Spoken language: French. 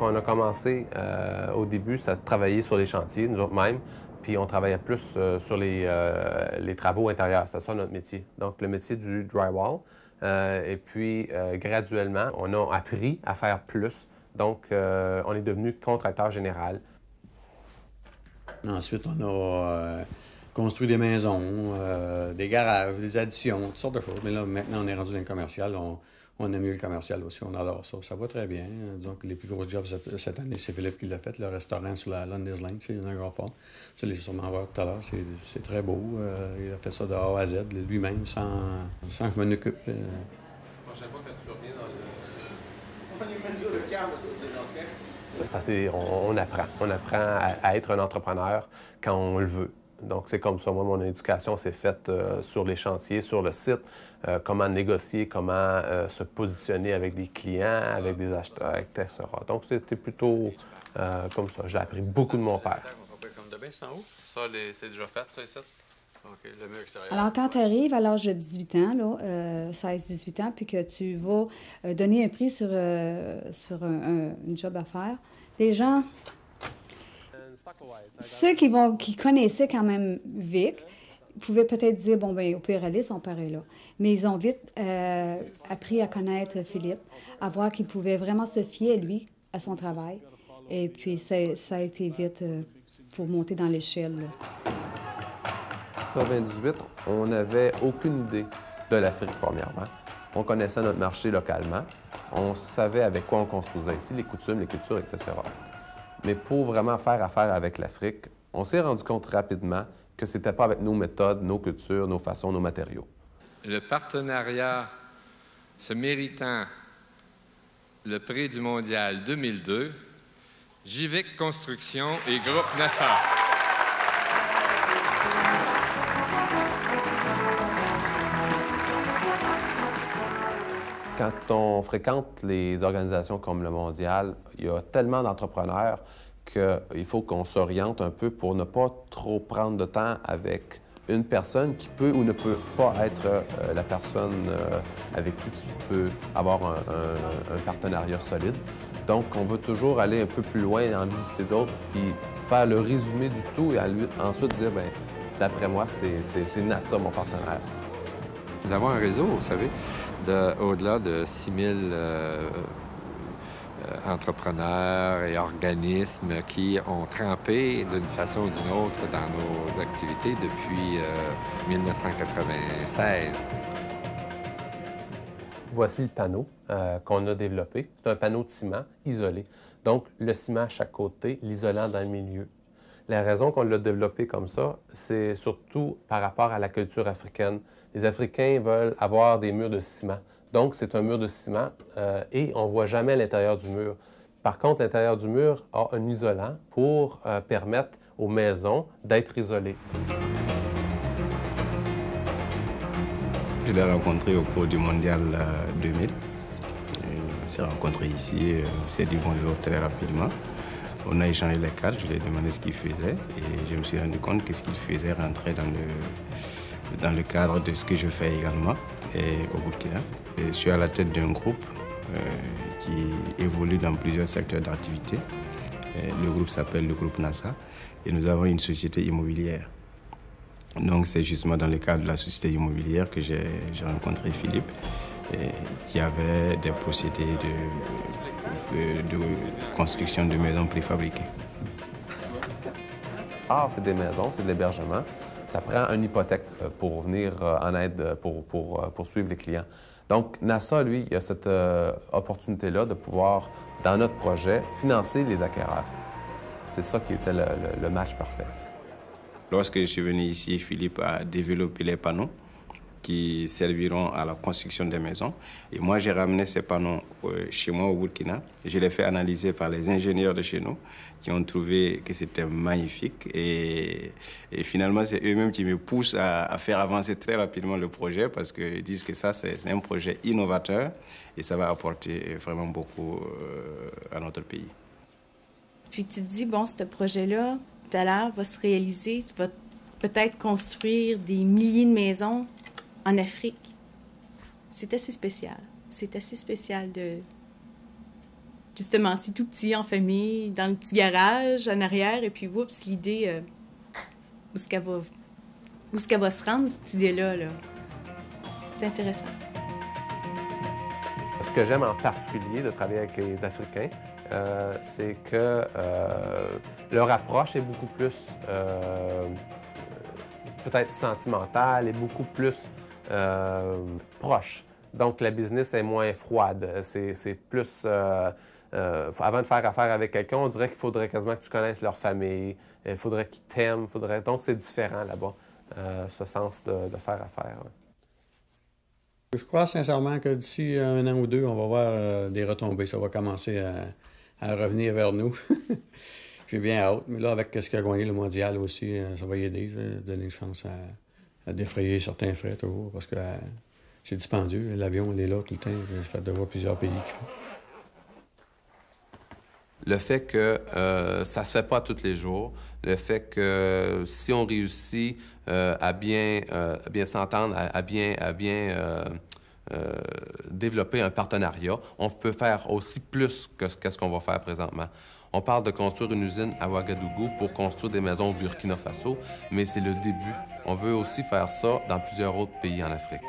On a commencé au début, ça travaillait sur les chantiers, nous mêmes, puis on travaillait plus sur les, les travaux intérieurs. C'est ça notre métier. Donc, le métier du drywall. et puis, graduellement, on a appris à faire plus. Donc, on est devenu contracteur général. Ensuite, on a construit des maisons, euh, des garages, des additions, toutes sortes de choses. Mais là, maintenant, on est rendu dans le commercial. On aime mieux le commercial aussi. On adore ça. Ça va très bien. Donc, les plus gros jobs cette, année, c'est Philippe qui l'a fait. Le restaurant sur la Londres Line, c'est un grand fort. Ça, les sûrement voir tout à l'heure. C'est très beau. Euh, il a fait ça de A à Z lui-même, sans, sans que je m'en occupe. Euh. La prochaine fois que tu reviens dans le. On est mesure de câble, ça, c'est on, on, apprend. On apprend à être un entrepreneur quand on le veut. Donc, c'est comme ça. Moi, mon éducation s'est faite euh, sur les chantiers, sur le site, euh, comment négocier, comment euh, se positionner avec des clients, avec des acheteurs, etc. Donc, c'était plutôt comme ça. J'ai appris beaucoup de mon père. Ça, c'est déjà fait, ça, ici? Alors, quand tu arrives à l'âge de 18 ans, là, 16-18 ans, puis que tu vas donner un prix sur, sur un, job à faire, les gens ceux qui, vont, qui connaissaient quand même Vic pouvaient peut-être dire, bon, ben au pire, aller, son père est là. Mais ils ont vite euh, appris à connaître Philippe, à voir qu'il pouvait vraiment se fier à lui, à son travail. Et puis, ça, a été vite euh, pour monter dans l'échelle. En 2018, on n'avait aucune idée de l'Afrique, premièrement. On connaissait notre marché localement. On savait avec quoi on construisait ici, les coutumes, les cultures, etc. Mais pour vraiment faire affaire avec l'Afrique, on s'est rendu compte rapidement que ce n'était pas avec nos méthodes, nos cultures, nos façons, nos matériaux. Le partenariat se méritant le prix du mondial 2002, JVIC Construction et Groupe NASA. Quand on fréquente les organisations comme le Mondial, il y a tellement d'entrepreneurs qu'il faut qu'on s'oriente un peu pour ne pas trop prendre de temps avec une personne qui peut ou ne peut pas être euh, la personne euh, avec qui tu peux avoir un, partenariat solide. Donc, on veut toujours aller un peu plus loin, en visiter d'autres, puis faire le résumé du tout et ensuite dire, bien, d'après moi, c'est NASA mon partenaire. Nous avons un réseau, vous savez au-delà de 6 000 euh, euh, entrepreneurs et organismes qui ont trempé d'une façon ou d'une autre dans nos activités depuis 1996. Euh, Voici le panneau qu'on a développé. C'est un panneau de ciment isolé. Donc, le ciment à chaque côté, l'isolant dans le milieu. La raison qu'on l'a développé comme ça, c'est surtout par rapport à la culture africaine les Africains veulent avoir des murs de ciment. Donc, c'est un mur de ciment euh, et on ne voit jamais l'intérieur du mur. Par contre, l'intérieur du mur a un isolant pour euh, permettre aux maisons d'être isolées. Je l'ai rencontré au cours du Mondial 2000. Euh, on s'est rencontré ici, on s'est dit bonjour très rapidement. On a échangé les cartes, je lui ai demandé ce qu'il faisait et je me suis rendu compte que ce qu'il faisait rentrait dans le, dans le cadre de ce que je fais également et au Burkina. Je suis à la tête d'un groupe euh, qui évolue dans plusieurs secteurs d'activité. Le groupe s'appelle le groupe NASA et nous avons une société immobilière. Donc c'est justement dans le cadre de la société immobilière que j'ai rencontré Philippe qui avait des procédés de, de construction de maisons préfabriquées. Ah, c'est des maisons, c'est de l'hébergement ça prend une hypothèque euh, pour venir euh, en aide euh, pour, pour, suivre les clients. Donc, NASA, lui, il a cette opportunité-là de pouvoir, dans notre projet, financer les acquéreurs. C'est ça qui était le match parfait. Lorsque je suis venu ici, Philippe a développé les panneaux qui serviront à la construction des maisons. Et moi, j'ai ramené ces panneaux euh, chez moi au Burkina. Je les fait analyser par les ingénieurs de chez nous qui ont trouvé que c'était magnifique. Et, finalement, c'est eux-mêmes qui me poussent à, faire avancer très rapidement le projet parce qu'ils disent que ça, c'est un projet innovateur et ça va apporter vraiment beaucoup euh, à notre pays. Puis tu te dis, bon, ce projet-là, tout à l'heure, va se réaliser, tu vas peut-être construire des milliers de maisons en Afrique. C'est assez spécial. C'est assez spécial de, justement, c'est tout petit, en famille, dans le petit garage, en arrière, et puis, oups, l'idée, euh, où est-ce qu'elle va, où va se rendre, cette idée-là, là. C'est intéressant. Ce que j'aime en particulier de travailler avec les Africains, euh, c'est que euh, leur approche est beaucoup plus peut-être sentimentale et beaucoup plus euh, proche. Donc la business est moins froide. C'est plus... euh, euh, avant de faire affaire avec quelqu'un, on dirait qu'il faudrait quasiment que tu connaisses leur famille, il faudrait qu'ils t'aiment, faudrait... donc c'est différent là-bas, ce sens de, faire affaire. Je crois sincèrement que d'ici un an ou deux, on va voir des retombées. Ça va commencer à, revenir vers nous. J'ai bien hâte. Mais là, avec ce qu'a gagné le mondial aussi, ça va y aider, donner une chance à, à défrayer certains frais toujours, parce que euh, c'est dispendieux. L'avion, il est là tout le temps. J'ai fait de voir plusieurs pays qui font. Le fait que euh, ça se fait pas tous les jours, le fait que si on réussit euh, à bien, euh, à bien s'entendre, à, bien, à bien euh, euh, développer un partenariat, on peut faire aussi plus que ce qu'on va faire présentement. On parle de construire une usine à Ouagadougou pour construire des maisons au Burkina Faso, mais c'est le début. On veut aussi faire ça dans plusieurs autres pays en Afrique.